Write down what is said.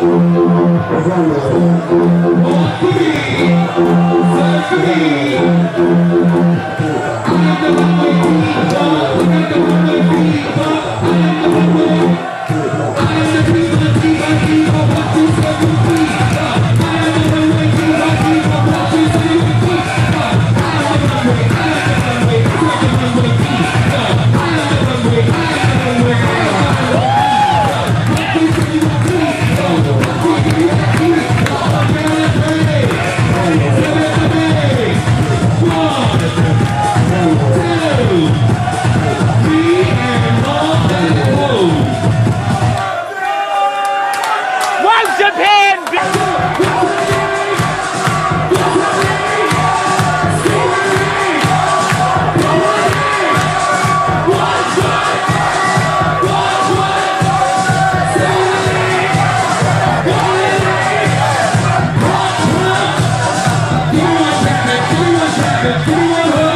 I'm the one. Give?